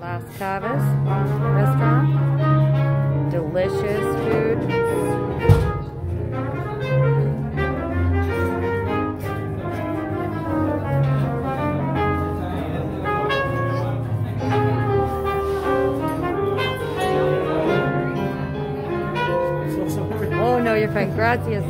Las Cavas restaurant. Delicious food. Oh no, you're fine. Gracias.